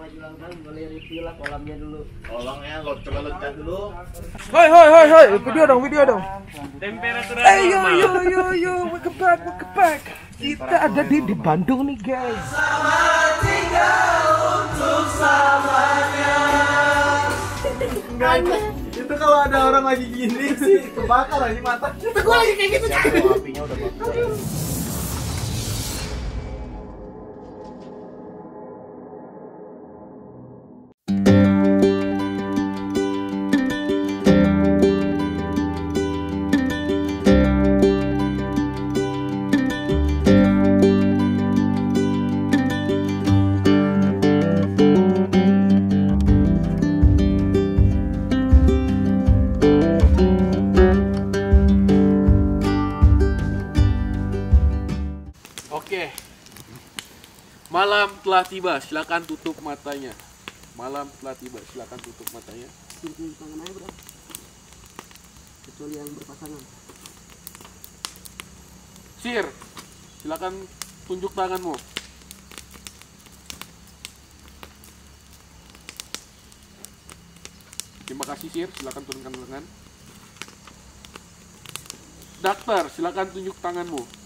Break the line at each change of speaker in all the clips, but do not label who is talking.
lagi ulang tahun boleh review lah kolamnya dulu.
Tolongnya lo coba lo cek dulu.
Hoi hoi hoi hoi, video dong, video dong.
Temperatur
Eh yo yo yo yo, welcome back, welcome back. Kita ada di di Bandung nih guys.
Itu kalau ada orang lagi gini sih kebakar aja mata.
Gue lagi kayak gitu.
Apinya udah bagus.
Malam telah tiba, silakan tutup matanya. Malam telah tiba, silakan tutup matanya.
Tangan aja bro. Kecuali yang berpasangan.
Sir, silakan tunjuk tanganmu. Terima kasih Sir, silakan turunkan lengan. Dokter, silakan tunjuk tanganmu.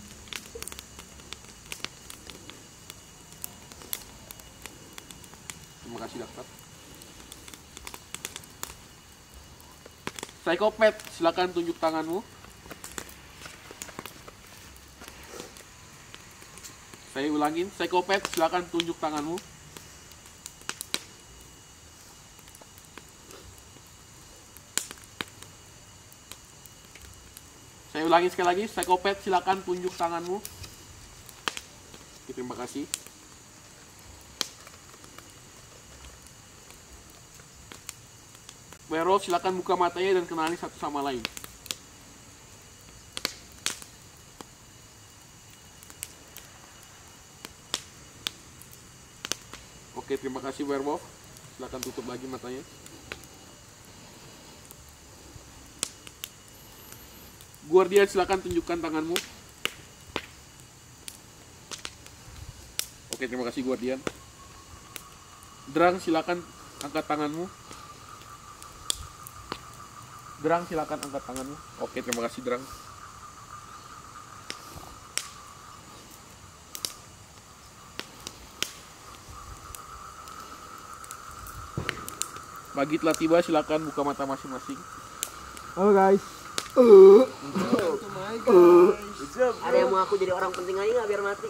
Terima kasih dokter. Psikopat, silakan tunjuk tanganmu. Saya ulangin, psikopat, silakan tunjuk tanganmu. Saya ulangi sekali lagi, psikopat, silakan tunjuk tanganmu. Terima kasih. Werewolf, silakan buka matanya dan kenali satu sama lain. Oke, terima kasih Werewolf. Silakan tutup lagi matanya. Guardian, silakan tunjukkan tanganmu. Oke, terima kasih Guardian. Drang, silakan angkat tanganmu. Drang, silakan angkat tanganmu. Oke, terima kasih Drang. Bagi telah tiba, silakan buka mata masing-masing.
Halo guys.
Ada yang mau aku jadi orang penting aja nggak biar mati?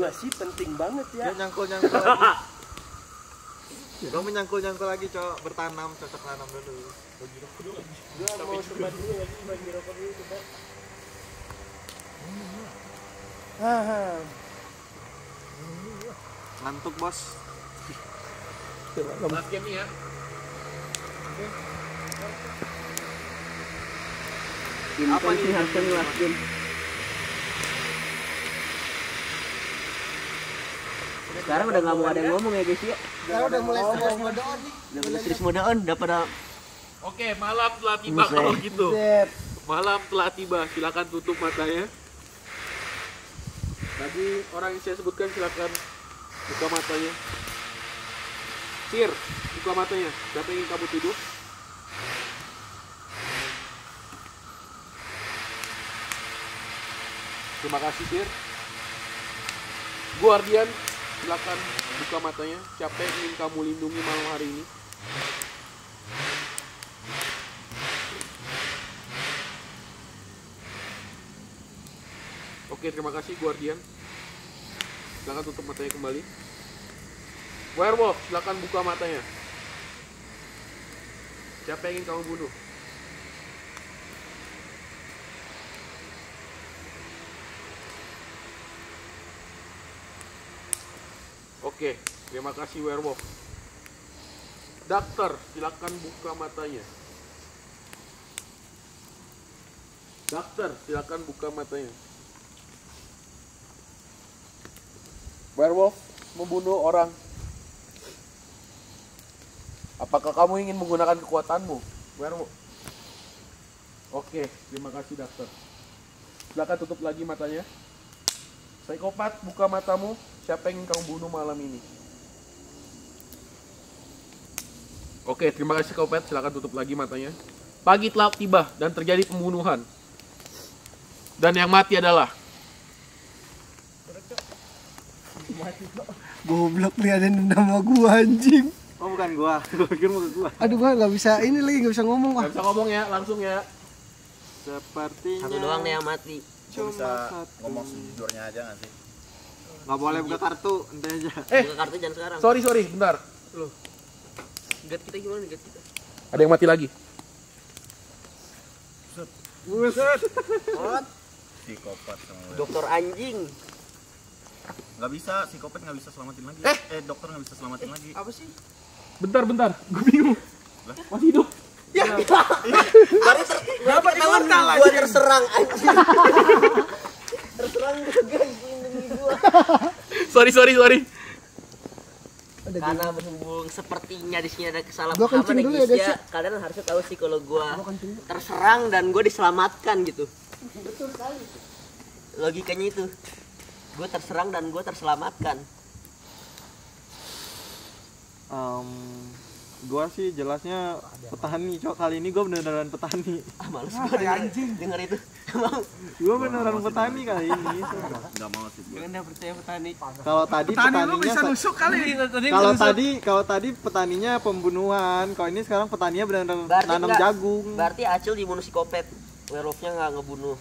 Gua sih penting banget ya.
Dia nyangkul nyangkul. Gua menyangkul nyangkul lagi cowok bertanam cocok tanam dulu.
Gua mau sempat dulu lagi bagi rokok dulu coba. Ah,
Ngantuk bos.
Last game ya.
Apa nih harusnya last game? Sekarang udah nggak mau ada yang ngomong ya guys ya.
Sekarang udah mulai stres mode on nih.
Udah mulai serius mode on, udah pada
Oke, malam telah tiba kalau gitu. Malam telah tiba, silakan tutup matanya. Bagi orang yang saya sebutkan silakan buka matanya. Sir, buka matanya. Siapa yang ingin kamu tuduh? Terima kasih, Sir. Guardian, silakan buka matanya. Siapa yang ingin kamu lindungi malam hari ini? Oke, terima kasih Guardian. Silakan tutup matanya kembali. Werewolf, silakan buka matanya. Siapa yang ingin kamu bunuh? Oke, terima kasih Werewolf. Dokter, silakan buka matanya. Dokter, silakan buka matanya. Werewolf membunuh orang. Apakah kamu ingin menggunakan kekuatanmu? Werewolf. Oke, terima kasih dokter. Silakan tutup lagi matanya. Psikopat, buka matamu. Siapa yang ingin kamu bunuh malam ini? Oke, terima kasih Psikopat. Silakan tutup lagi matanya. Pagi telah tiba dan terjadi pembunuhan. Dan yang mati adalah
Goblok nih ada nama gua anjing.
Oh bukan gua, gua pikir mau ke gua.
Aduh gua nggak bisa ini lagi nggak bisa ngomong ah.
Gak bisa ngomong ya, langsung ya.
Sepertinya
Satu doang nih yang mati.
cuma
bisa
satu.
ngomong sejujurnya aja nggak sih
Nggak boleh buka kartu, ente aja.
Eh.
Buka kartu jangan sekarang.
Sorry, sorry, bentar.
Gat kita gimana nih gat kita?
Ada yang mati lagi.
Buset.
psikopat sama lu.
Dokter anjing.
nggak bisa psikopat nggak bisa selamatin lagi
Eh.
eh dokter nggak bisa selamatin lagi
Apa sih?
Bentar, bentar. Gue bingung. Masih hidup.
Baru ter Kenapa ketahuan gua terserang anjing. terserang lindungi gua.
Sorry, sorry, sorry.
Karena berhubung sepertinya di sini ada
Gua
kesalahpahaman
kencing
ya
dulu
guys
ya, guys,
ya. Kalian harusnya tahu sih kalau gua terserang dan gua diselamatkan gitu. Logikanya itu. Gua terserang dan gua terselamatkan.
Em, gua sih jelasnya petani, cok. Kali ini gua beneran petani.
Ah, males gua denger, denger itu.
Gua beneran petani kali ini.
nggak mau sih gua.
Anda percaya petani.
Kalau tadi petaninya sa-
kali.
kalau tadi kalau tadi petaninya pembunuhan, kalau ini sekarang petaninya
Berarti
nanam
enggak-
jagung.
Berarti Acil dibunuh psikopat. Werewolfnya nggak ngebunuh.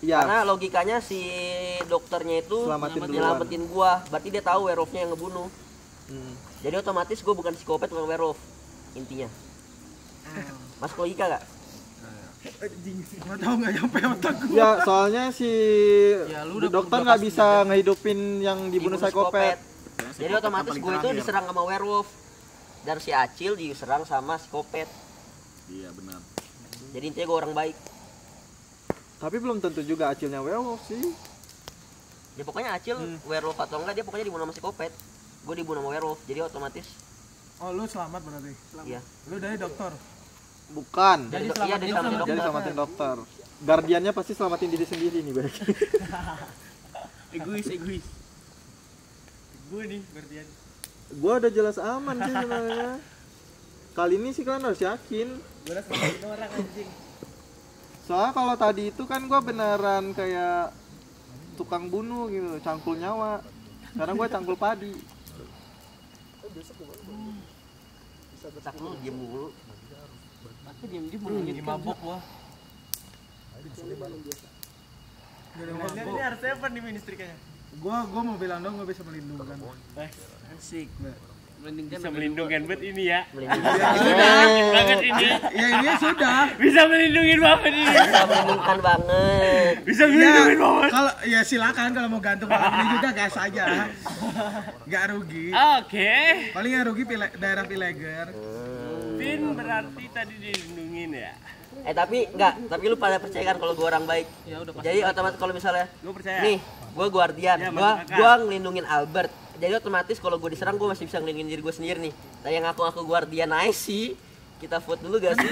Iya.
Karena logikanya si dokternya itu
Selamatin duluan.
nyelamatin gua. Berarti dia tahu werewolfnya yang ngebunuh.
Hmm.
Jadi otomatis gua bukan psikopat bukan werewolf intinya. Masuk logika gak?
Gua tahu nggak nyampe otak gua.
Ya, soalnya si dokter nggak bisa ngehidupin yang dibunuh psikopat.
Jadi otomatis gue itu diserang sama werewolf. Dan si Acil diserang sama psikopat.
iya benar
Jadi intinya gue orang baik.
Tapi belum tentu juga acilnya werewolf sih.
Ya pokoknya Acil werewolf atau enggak dia pokoknya dibunuh sama psikopat. Gue dibunuh sama werewolf. Jadi otomatis
Oh lu selamat berarti.
Iya.
Lu dari dokter.
Bukan.
Jadi iya dari sama
Jadi
dokter.
selamatin dokter. Guardiannya pasti selamatin diri sendiri nih berarti.
Egois, egois.
Gua udah jelas aman sih sebenarnya. Kali ini sih kalian harus yakin. Soalnya kalau tadi itu kan gua beneran kayak tukang bunuh gitu, cangkul nyawa. Sekarang gua cangkul padi.
Tak lu diem mulu. Diem diem lagi mabok gua.
Ini harusnya apa nih? Gua gua mau bilang dong gua bisa melindungi
Asik.
Bisa melindungi buat ini ya.
Banget
ini.
Ya ini sudah.
bisa melindungi banget ini.
Bisa melindungkan banget.
bisa melindungi banget
kalau ya silakan kalau mau gantung malam ini juga gas aja. Gak rugi.
oke.
Paling yang rugi daerah Pileger.
Pin berarti tadi dilindungin ya?
Eh tapi enggak, tapi lu pada percaya kan kalau gua orang baik. Ya udah Jadi otomatis kalau misalnya
gue percaya.
nih, gua guardian,
Ya,
gua gua ngelindungin Albert. Jadi otomatis kalau gua diserang gua masih bisa ngelindungin diri gua sendiri nih. Nah yang aku aku guardian aja sih. Kita vote dulu gak sih?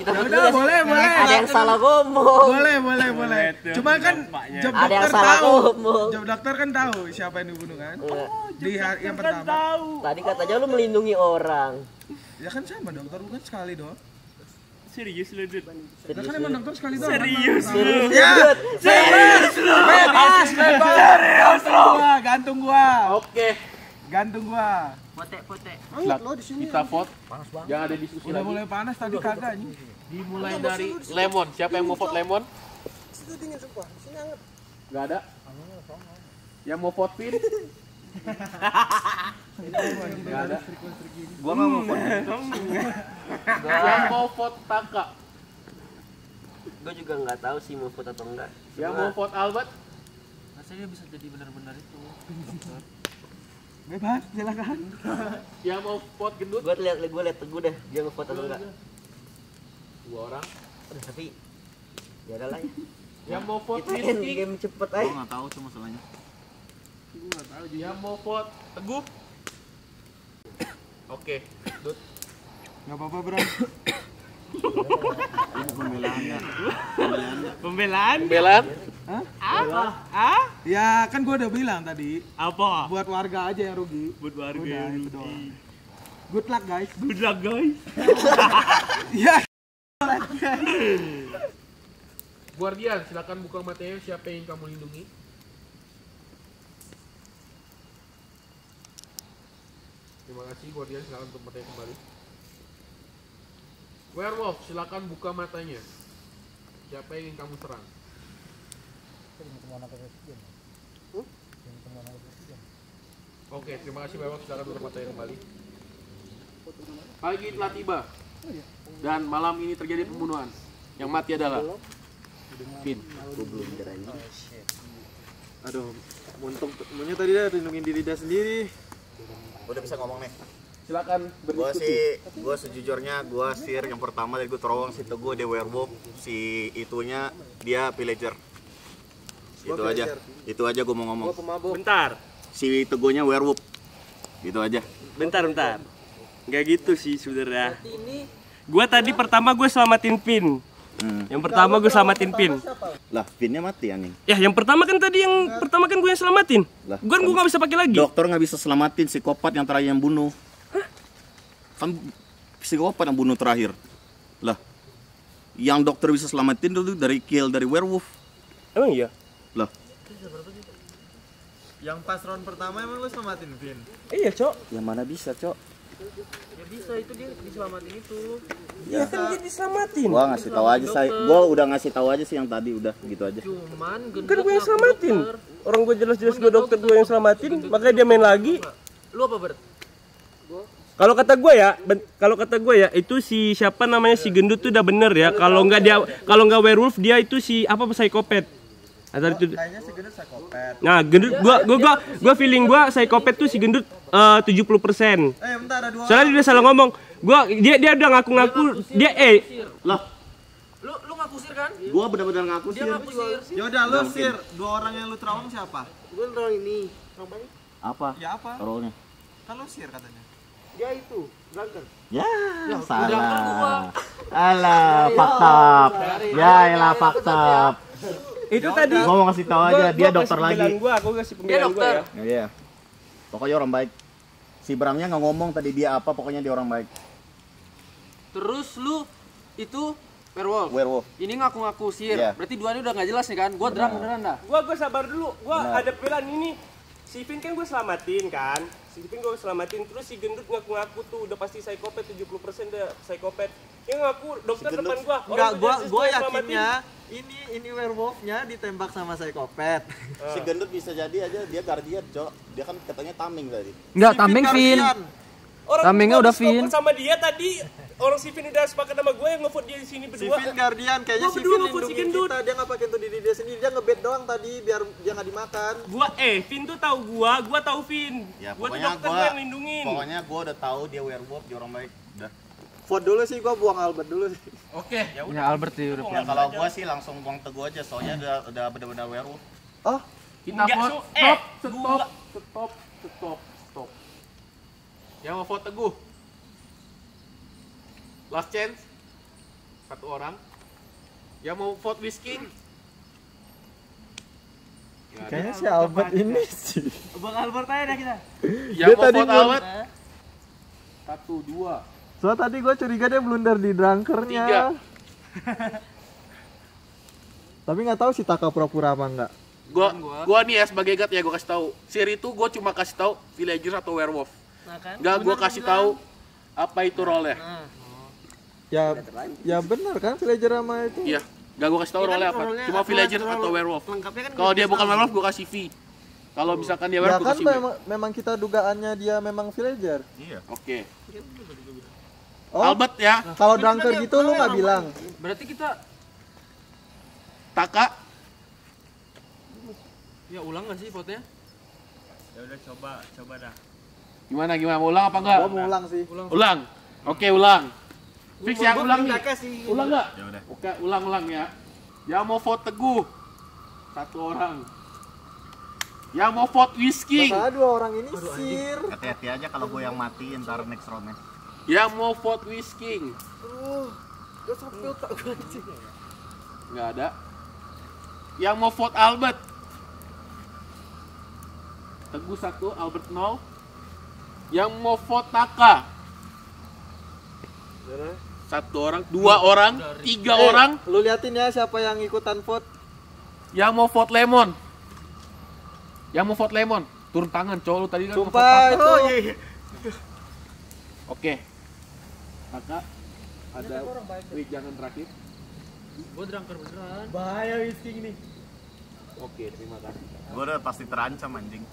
Kita vote dulu
Udah,
gak sih?
boleh, boleh.
Ada yang salah ngomong.
Boleh, boleh, boleh. Cuma kan job
Ada yang
dokter
salah
tahu.
ngomong.
Job dokter kan tahu siapa yang dibunuh kan?
Enggak.
Di hari yang pertama.
tahu
Tadi katanya lu melindungi orang.
Ya kan sama dokter bukan sekali doang.
Serius lu Dut
Ya kan emang dokter sekali doang.
serius
Kan?
lu
Ya,
Serius lu.
bebas, bebas. Serius gua, gantung gua.
Oke.
Gantung gua.
Pote, pote.
Kita vote. Jangan ada diskusi
Udah
lagi.
mulai panas tadi kagak anjing.
Dimulai dari lemon. Siapa yang mau vote lemon? Gak ada. Yang mau vote pin? Gak ada.
Gua nggak mau vote.
Yang mau vote Taka?
Gue juga nggak tahu sih mau vote atau enggak.
Yang mau vote Albert?
Bebas, silakan.
Yang mau vote gendut?
Gue lihat gue lihat teguh deh dia mau vote atau enggak.
Dua orang.
Udah tapi ya udah lah ya.
Yang mau vote Rizky?
game cepet
gua
aja.
nggak tahu tuh masalahnya
Yang mau vote Teguh? Oke. Dut.
Gak apa-apa, Bro.
ini pembelaannya
pembelaan
Pembelaan?
Ya kan gue udah bilang tadi
Apa?
buat warga aja yang rugi.
Buat warga
Udah,
yang
itu
rugi.
doang. Good luck guys.
Good luck guys.
Ya.
Guardian, silakan buka matanya siapa yang kamu lindungi. Terima kasih Guardian, silakan tutup matanya kembali. Werewolf, silakan buka matanya. Siapa yang ingin kamu serang? Oke, terima kasih Werewolf, silakan tutup matanya kembali. Pagi telah tiba. Dan malam ini terjadi pembunuhan. Yang mati adalah Finn.
Aduh, untung temennya tadi dia lindungin diri dia sendiri.
Udah bisa ngomong nih.
Silakan
Gua sih, gua sejujurnya gua sir yang pertama dari gua terowong si Teguh dia werewolf, si itunya dia villager. Itu aja. Itu aja gua mau ngomong.
Bentar.
Si Teguhnya werewolf. Gitu aja.
Bentar, bentar. Gak gitu sih sebenarnya. Gua tadi pertama gue selamatin Pin.
Hmm.
Yang pertama gue selamatin Pin.
Lah, pinnya mati anjing.
Ya, yang pertama kan tadi yang pertama kan gue yang selamatin.
Lah,
Gue kan gue gak bisa pakai lagi.
Dokter nggak bisa selamatin psikopat yang terakhir yang bunuh. Kan psikopat yang bunuh terakhir. Lah, yang dokter bisa selamatin itu dari kill dari werewolf.
Emang iya?
Lah,
Yang pas round pertama emang lu selamatin Vin?
Iya, Cok.
yang mana bisa, Cok?
Ya bisa, itu dia diselamatin itu.
Ya kan dia diselamatin.
Gua ngasih tahu aja saya. Gua udah ngasih tahu aja sih yang tadi udah gitu aja.
Cuman
Kan gue yang selamatin. Orang gue jelas-jelas gue dokter gue yang selamatin, makanya dia main lagi.
Lu apa Bert?
Kalau kata gue ya, kalau kata gue ya, itu si siapa namanya si gendut tuh udah bener ya. Kalau nggak dia, kalau nggak werewolf dia itu si apa psikopat. Atau itu
Kayaknya si gendut psikopat.
Nah, gendut gua gua gua, gua feeling gua psikopat tuh si gendut eh, 70%.
Eh, bentar ada dua.
Soalnya dia udah salah ngomong. Gua dia dia udah ngaku-ngaku dia eh
Lah,
Lu lu ngaku sir kan?
gua benar-benar ngaku sih.
Ngaku sir. Ya udah lu sir, dua orang yang lu terawang siapa?
Gue ngerong ini.
Apa?
Ya apa?
Role-nya?
Kan lu sir katanya.
Dia itu, drunker.
Ya, salah. Alah, fakta. Ya, elah fakta.
Itu tadi
Gua mau kasih tahu aja,
gua-
dia
gua
dokter lagi.
Gua, aku kasih pembelaan gua ya.
Ya, Iya. Pokoknya orang baik. Si Bramnya nggak ngomong tadi dia apa, pokoknya dia orang baik.
Terus lu itu werewolf.
Werewolf.
Ini ngaku-ngaku sihir.
Iya.
Berarti dua ini udah nggak jelas nih kan? Gua terang beneran dah.
Gua gua sabar dulu. Gua
Benar.
ada pilihan ini. Si Vin kan gue selamatin kan. Si Vin gue selamatin terus si gendut ngaku-ngaku tuh udah pasti psikopat 70% udah psikopat. Yang ngaku dokter depan gua.
Enggak,
Orang
gua gua
yang selamatin.
Ini ini werewolfnya ditembak sama psikopat.
Si gendut bisa jadi aja dia guardian, Cok. Dia kan katanya taming tadi.
Enggak, tameng Vin.
Guardian.
Orang
Tamengnya
gua
udah Vin.
sama dia tadi. Orang si Vin udah sepakat sama gue yang ngevote dia di sini
Si
berdua.
Vin Guardian kayaknya
Gua
si Vin
ngevote si gendut.
kita, dia nggak pakai untuk diri dia sendiri, dia ngebet doang tadi biar dia nggak dimakan.
Gua eh Vin tuh tahu gua, gua tahu Vin.
Ya,
gua tuh
pokoknya
dokter
gua
gua yang lindungin.
Pokoknya gua udah tahu dia werewolf, dia orang baik.
Vote dulu sih, gua buang Albert dulu sih.
Oke,
Ya Albert sih udah.
Ya kalau gua sih langsung buang teguh aja, soalnya udah udah benar-benar werewolf.
Oh,
kita vote.
Su. Eh,
stop,
gua-
stop, stop, stop, stop. Yang mau vote Teguh. Last chance. Satu orang. Yang mau vote Whisking.
Kayaknya si Albert ini sih.
Bang Albert aja dah kita.
Yang mau
tadi
vote Albert. Satu, dua.
So tadi gua curiga dia blunder di drunkernya.
Tiga.
Tapi nggak tahu si Taka pura-pura apa enggak.
Gua, gua nih ya sebagai guard ya gua kasih tahu. Siri itu gua cuma kasih tahu villager atau werewolf.
Nah kan?
Enggak gua kasih tahu apa itu role-nya.
Ya, ya benar kan villager sama itu.
Iya. Enggak gua kasih tahu role-nya apa. Cuma villager atau werewolf.
Lengkapnya kan
Kalau dia bukan werewolf gua kasih V. Kalau misalkan dia
Ya
werewolf gua
kan
kasih
memang, memang kita dugaannya dia memang villager.
Iya.
Oke.
Oh,
Albert ya,
kalau drunker gitu lu nggak bilang.
Berarti kita
Taka,
ya ulang nggak sih vote-nya?
Ya udah coba, coba dah.
gimana gimana? Mau ulang apa enggak?
Gua mau ulang sih.
Ulang. Oke, ulang. Fix ya, ulang nih.
sih.
Ulang enggak?
Ya udah.
Oke, ulang-ulang ya. Yang mau vote Teguh. Satu orang. Yang mau vote Whisking.
Masalah dua orang ini sir.
Hati-hati aja kalau gue yang mati ntar next roundnya.
Yang mau vote Whisking.
Gak sampai otak gua anjing.
Enggak ada. Yang mau vote Albert. Teguh satu, Albert nol. Yang mau vote Taka. Satu orang, dua orang, tiga
Eh,
orang.
Lu liatin ya siapa yang ikutan vote.
Yang mau vote Lemon. Yang mau vote Lemon. Turun tangan cowok lu tadi kan. mau vote
Sumpah
Taka.
itu.
Oke. Kakak ada Wih, jangan terakhir.
Gue drunker beneran.
Bahaya whisky ini.
Oke, terima kasih.
Gue udah pasti terancam anjing.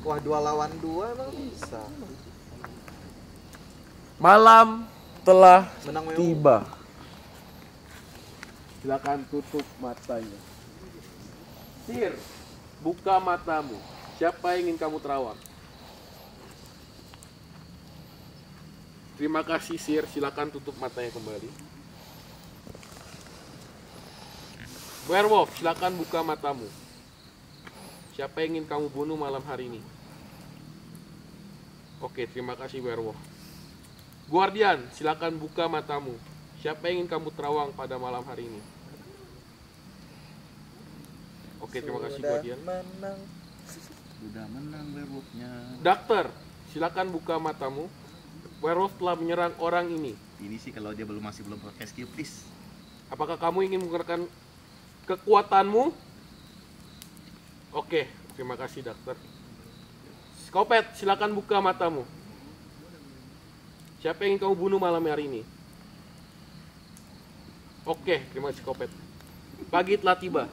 Wah dua lawan dua emang bisa.
Malam telah
Menang
tiba. Silakan tutup matanya. Sir, buka matamu. Siapa yang ingin kamu terawang? Terima kasih Sir, silakan tutup matanya kembali. Werewolf, silakan buka matamu. Siapa yang ingin kamu bunuh malam hari ini? Oke, terima kasih Werewolf. Guardian, silakan buka matamu. Siapa yang ingin kamu terawang pada malam hari ini? Oke, terima kasih Guardian.
Udah menang werewolfnya.
Dokter, silakan buka matamu. Werewolf telah menyerang orang ini.
Ini sih kalau dia belum masih belum pakai skill please.
Apakah kamu ingin menggunakan kekuatanmu? Oke, terima kasih dokter. Skopet, silakan buka matamu. Siapa yang ingin kamu bunuh malam hari ini? Oke, terima kasih Skopet. Pagi telah tiba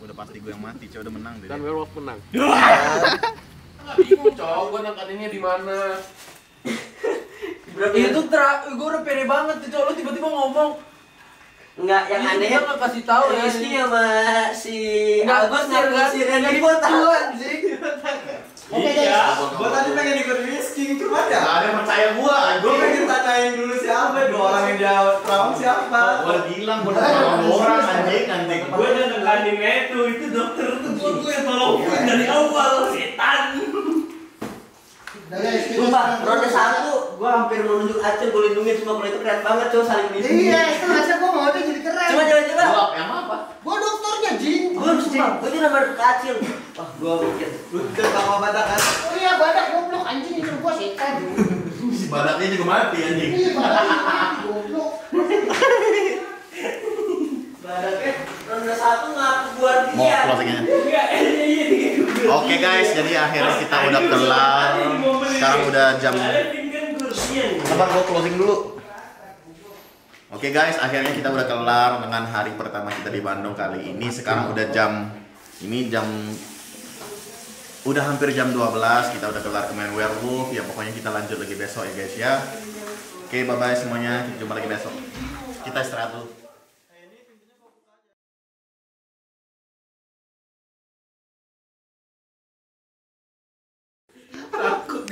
Udah pasti gue yang mati, coba udah menang deh.
dan werewolf menang. Bingung cowok, gue nangkatinnya di mana?
Itu tra, gue udah pede banget itu lu tiba-tiba ngomong.
Enggak, yang
Ini
aneh
nggak kasih tahu ya.
Rizky sama si
Nggak,
Agus
Nggak
di gua tahu
gitu.
anjing.
Iya.
Gua tadi pengen ikut whisky cuma ya.
Ada percaya gua,
Gue pengen tanyain dulu siapa dua orang yang jawab terawang siapa.
Gua udah bilang gua udah tolong orang anjing anjing.
Gue udah nekanin itu, itu dokter tuh gue gue yang tolong dari awal setan.
Sumpah, ronde satu, gua hampir mau nunjuk Acil, gua lindungin semua kalau itu keren banget coba saling dilindungi.
Iya, itu masa gua mau jadi keren.
Coba coba coba.
Gua yang apa?
Gua dokternya, Jin.
Gua sumpah, gua itu nomor ke Acil. Wah, gua mikir.
Luntur sama badak kan.
Oh iya, badak goblok anjing itu gua setan.
Si badaknya juga mati anjing.
Iya, badak goblok.
Badaknya ronde satu ngaku gua
Mau
dia.
closingnya.
Iya, iya, iya,
Oke guys, jadi akhirnya kita udah kelar. Sekarang udah jam Sabar gua closing dulu. Oke guys, akhirnya kita udah kelar dengan hari pertama kita di Bandung kali ini. Sekarang udah jam ini jam udah hampir jam 12 kita udah kelar ke main werewolf ya pokoknya kita lanjut lagi besok ya guys ya oke bye bye semuanya kita jumpa lagi besok kita istirahat dulu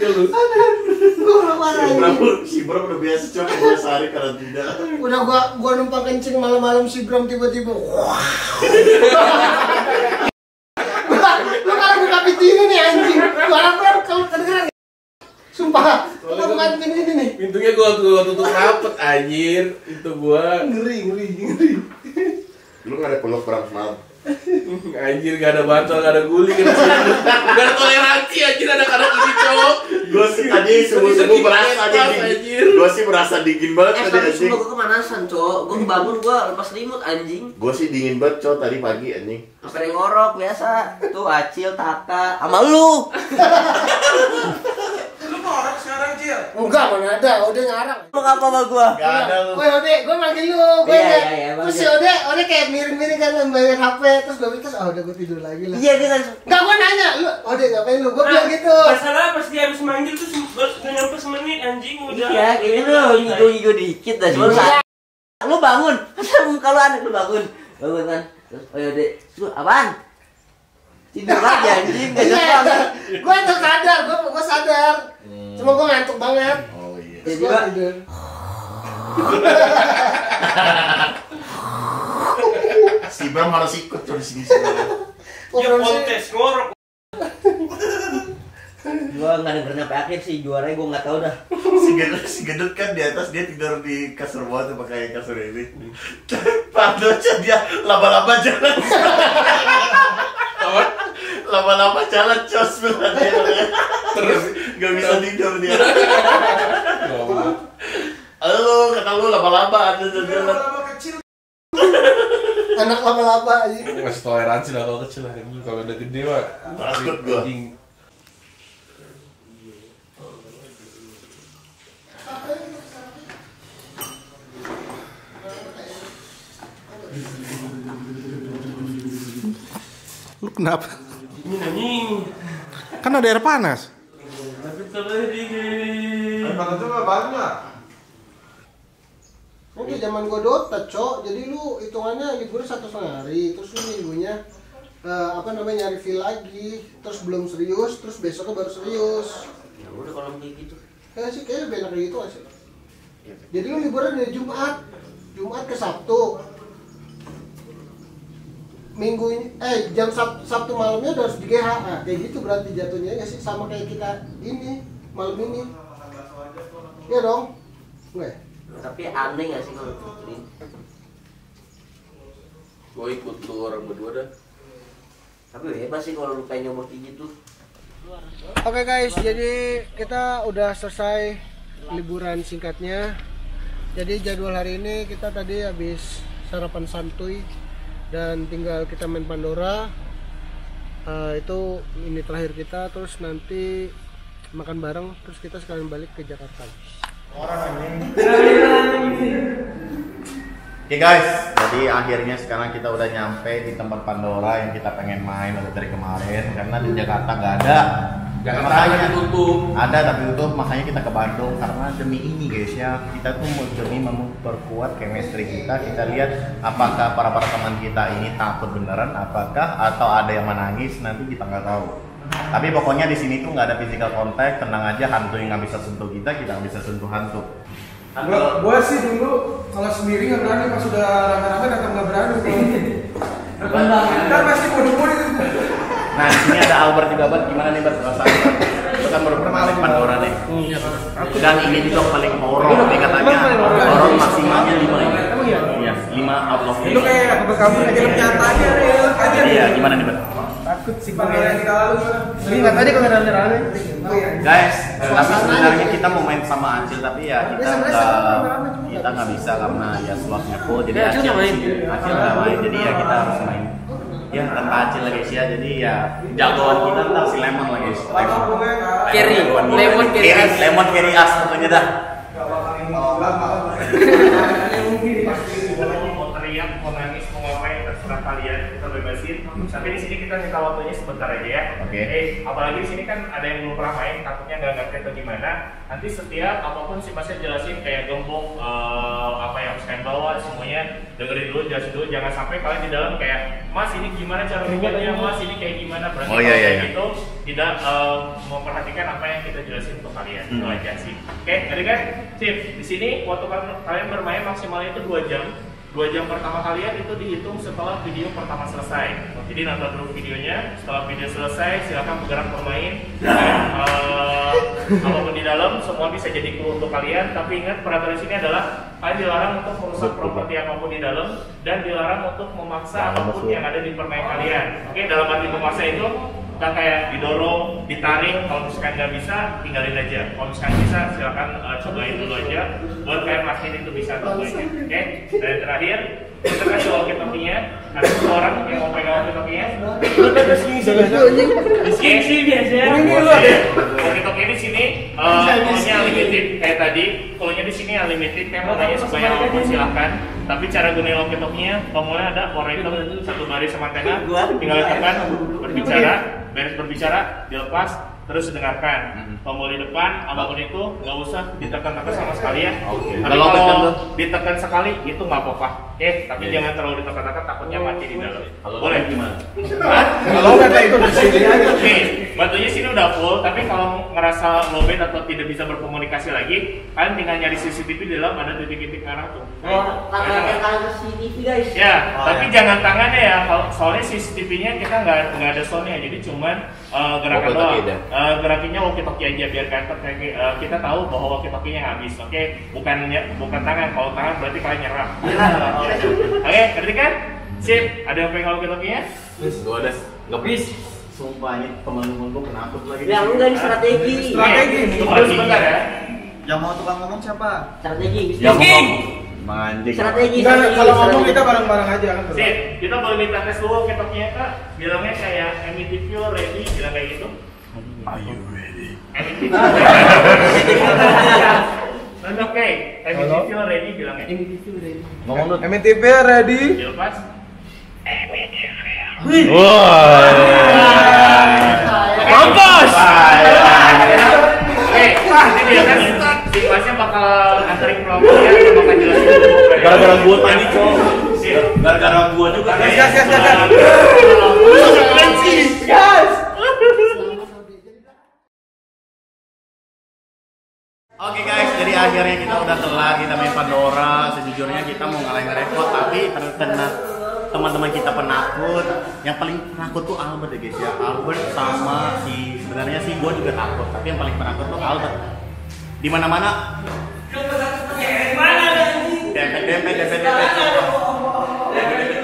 si Bram si Bram udah biasa coba dua sehari karantina
Udah gua gua numpang kencing malam-malam si Bram tiba-tiba. Wah. Lu kalau buka pintu ini nih anjing. Suara Bram kalau kedengeran. Sumpah, gua buka pintu ini nih.
Pintunya gua gua tutup rapet anjir. Itu gua
Ngeri, ngeri, ngeri.
lu nggak ada peluk Bram semalam
anjir gak ada bantol, gak ada guling, gak ada gak ada toleransi anjir ada kadang ini cowok.
gue sih tadi subuh subuh berasa dingin
anjir.
gue sih berasa dingin banget
Eh,
tadi anjing
sumpah gua kemanasan, cowok. Gua kebangun, gua lepas selimut anjing.
gue sih dingin banget cowok tadi pagi anjing
Apa yang ngorok biasa. Tuh Acil, Taka, sama lu.
Enggak, mana ada. Ode ngarang.
Lu ngapa sama gua?
gak ada lu
Woi Ode, gue manggil lu, gue
Iya,
ya.
iya, iya,
Terus si. Ode, Ode kayak miring-miring kan main HP, terus gue terus oh udah gue tidur lagi lah.
Iya, dia kan
Enggak, gue nanya, lu Ode ngapain lu? Gue bilang gitu.
Masalah pas dia habis manggil tuh baru udah nyampe semenit anjing udah.
Iya, kayaknya lu ngigo-ngigo dikit dah. Cuma saat lu bangun, muka lu aneh lu bangun. Bangun kan. Terus oh yaudah, lu apaan? Tidur lagi anjing, gak jelas
Iya, gue tuh sadar, gue gue sadar. Cuma gue ngantuk banget.
oh iya
Terus gue tidur.
si Bram harus ikut tuh di sini sebenarnya
Gue
Ya kontes ngorok.
Gua nggak denger sampai akhir sih juaranya gua nggak tahu dah.
si gendut si gendut kan di atas dia tidur di kasur bawah tuh pakai kasur ini Pandonya dia laba-laba jalan laba-laba jalan cos bilang dia terus nggak bisa tidur dia halo kata lu laba-laba ada jalan
Anak laba-laba aja.
Masih toleransi lah kalau kecil lah. Kalau udah gede mah
Takut gua.
Lu kenapa?
Ini anjing.
Kan ada air panas. Panas juga banyak.
Oke, zaman gua Dota, Cok. Jadi lu hitungannya libur satu setengah hari, terus lu minggunya eh, apa namanya nyari feel lagi, terus belum serius, terus besoknya baru serius.
Ya udah kalau kayak gitu.
Ya sih kayaknya lebih enak kayak gitu gak sih? Jadi lu liburan dari Jumat, Jumat ke Sabtu. Minggu ini, eh jam Sab- Sabtu malamnya udah harus di GH, nah, kayak gitu berarti jatuhnya ya sih sama kayak kita ini malam ini. Iya dong, enggak? ya?
Tapi aneh nggak sih kalau gituin?
Gue ikut lu orang berdua dah.
Tapi bebas sih kalau lu pengen nyoba kayak gitu.
Oke guys, jadi kita udah selesai liburan singkatnya. Jadi jadwal hari ini kita tadi habis sarapan santuy dan tinggal kita main Pandora. Eh, itu ini terakhir kita, terus nanti makan bareng, terus kita sekalian balik ke Jakarta.
Oke guys, jadi akhirnya sekarang kita udah nyampe di tempat Pandora yang kita pengen main udah dari kemarin karena di Jakarta nggak ada.
Jakarta
Makanya-
tutup.
Ada tapi tutup, makanya kita ke Bandung karena demi ini guys ya kita tuh mau demi memperkuat chemistry kita. Kita lihat apakah para para teman kita ini takut beneran, apakah atau ada yang menangis nanti kita nggak tahu. Tapi pokoknya di sini tuh nggak ada physical contact, tenang aja hantu yang nggak bisa sentuh kita, kita nggak bisa sentuh hantu.
Gua, gua sih dulu kalau sendiri nggak berani, pas udah rame-rame datang nggak berani. Ntar pasti bodoh-bodoh itu.
Nah, di sini ada Albert juga, Bang. Gimana nih, Bang? Rasanya, Bang? Itu kan baru pertama kali Pandora nih. Dan ini juga paling horor nih katanya. Horor maksimalnya 5 ini. Iya, 5 out of 5.
Itu kayak kamu aja nyatanya real aja.
Iya, gimana nih, Bang?
Takut sih panggilan kita lalu. Ini nggak tadi kalau rame-rame.
Guys, tapi sebenarnya kita mau main sama Acil tapi ya kita nggak kita nggak bisa karena ya slotnya full jadi
Acil nggak.
Acil nggak main jadi ya kita harus main ya tanpa Acil lah guys ya jadi ya jagoan kita ntar si Lemon lah guys Lemon
Carry, lemon us.
Lemon carry us pokoknya dah
mau teriak, mau nangis, mau ngapain terserah kalian kita bebasin. Tapi di sini kita minta waktunya sebentar aja ya.
Oke.
Eh, apalagi di sini kan ada yang belum pernah main, takutnya nggak ngerti atau gimana. Nanti setiap apa pun si masnya jelasin kayak gembok eh, apa yang harus kalian bawa semuanya dengerin dulu, jelasin dulu. Jangan sampai kalian di dalam kayak Mas ini gimana cara bikinnya, Mas ini kayak gimana. Berarti
Oh, iya, iya,
kayak
iya.
gitu tidak eh, memperhatikan apa yang kita jelasin untuk kalian. Itu
Hmm.
aja sih. Oke, tadi kan sip. Di sini waktu kalian kalian bermain maksimalnya itu 2 jam. Dua jam pertama kalian itu dihitung setelah video pertama selesai. Jadi nonton dulu videonya. Setelah video selesai, silakan bergerak bermain. Dan, eh, apa pun di dalam, semua bisa jadi clue untuk kalian. Tapi ingat peraturan sini adalah kalian dilarang untuk merusak properti apa pun di dalam dan dilarang untuk memaksa apa pun yang ada di permain kalian. Oke, dalam arti memaksa itu kita kayak didorong, ditarik. Kalau misalkan nggak bisa, tinggalin aja. Kalau misalkan bisa, silakan eh, cobain dulu aja. Buat kalian pastiin itu bisa atau. Oke. Dan terakhir, kita kasih walkie talkie-nya. Ada satu orang yang mau pegang walkie talkie-nya. Di sini sih biasanya. Walkie talkie di sini, eh, clue-nya unlimited kayak tadi. Clue-nya di sini unlimited. Kayak mau nanya sebanyak apa pun silahkan. Tapi cara gunain walkie talkie-nya, tombolnya ada warna hitam satu baris sama antena. Tinggal tekan berbicara, beres berbicara, dilepas, terus dengarkan. Tombol di depan, apa pun itu nggak usah ditekan-tekan sama sekali ya. Tapi
Kalau
ditekan sekali itu nggak apa-apa. Oke, tapi jangan terlalu ditekan-tekan takutnya mati di dalam. Boleh gimana?
Kalau nggak kayak itu di sini aja.
Batunya sini udah full, tapi kalau ngerasa lowbat atau tidak bisa berkomunikasi lagi, kalian tinggal nyari CCTV di dalam ada titik-titik merah tuh. Nah.
Oh, CCTV guys.
Ya,
Oh,
tapi
ya.
jangan tangannya ya, kalau soalnya CCTV-nya kita nggak nggak ada soundnya, jadi cuman uh, gerakan doang. Uh, gerakinnya walkie talkie aja biar kan eh, kita tahu bahwa walkie talkie nya habis oke bukan bukan tangan kalau tangan berarti kalian nyerah oke ngerti kan sip ada yang pengen walkie talkie nya
Gua ada ngepis.
Sumpah ini temen-temen gue penakut lagi.
Ya enggak ini strategi.
Strategi.
Tunggu sebentar ya
Yang mau tukang ngomong siapa?
Strategi.
Yang mau
Manjing.
Strategi.
Kalau ngomong kita bareng-bareng aja kan.
sip kita boleh minta tes dulu walkie talkie nya kak bilangnya kayak MITV ready bilang kayak gitu
Are you ready?
MITV Oke, MITV ready bilangnya.
Ngomong lu.
MTV ready.
Dilepas.
Mampus!
Oke, ini dia kan situasinya bakal anterin kelompoknya, kita bakal jelasin.
Gara-gara gua tadi kok.
Sip.
Gara-gara gua juga.
Gas, gas, gas, gas.
Oke guys, jadi akhirnya kita udah kelar kita main Pandora. Sejujurnya kita mau ngalahin rekod, tapi terkena teman-teman kita penakut. Yang paling penakut tuh Albert ya guys ya. Albert sama si sebenarnya sih gue juga takut, tapi yang paling penakut tuh Albert. Di mana-mana dempet dempet dempet dempet dempet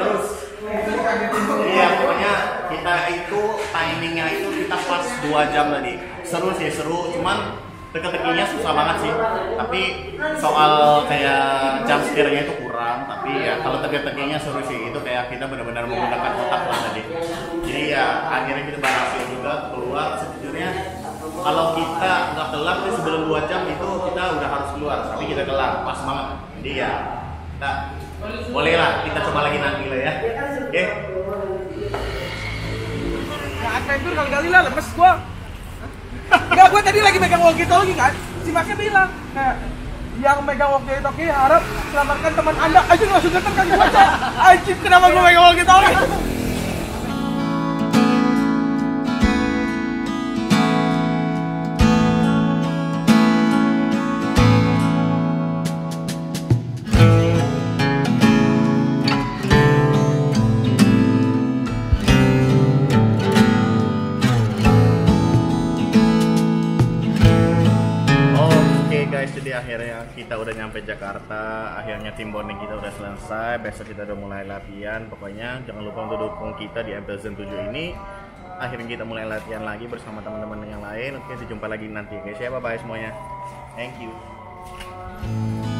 terus. Iya pokoknya kita itu timingnya itu kita pas 2 jam tadi. Seru sih seru, cuman teka-tekinya susah banget sih. Tapi soal kayak jump scare-nya itu. Tapi ya kalau teka-tekinya seru sih. Itu kayak kita benar-benar menggunakan otak lah tadi. Jadi ya akhirnya kita berhasil juga keluar. Sejujurnya kalau kita nggak kelar tuh sebelum 2 jam itu kita udah harus keluar. Tapi kita kelar pas banget. Jadi ya kita boleh lah kita coba lagi nanti lah ya. Oke.
Ya adventure kali-kali lah lemes gua. Enggak, gua tadi lagi megang walkie talkie kan. Si Maknya bilang kayak yang megang walkie talkie harap selamatkan teman anda aja langsung dekat kaki gua Cak. anjing kenapa gua megang walkie talkie
tim bonding kita udah selesai. Besok kita udah mulai latihan. Pokoknya jangan lupa untuk dukung kita di MPL Zen 7 ini. Akhirnya kita mulai latihan lagi bersama teman-teman yang lain. Oke, dijumpa lagi nanti guys ya. Bye bye semuanya. Thank you.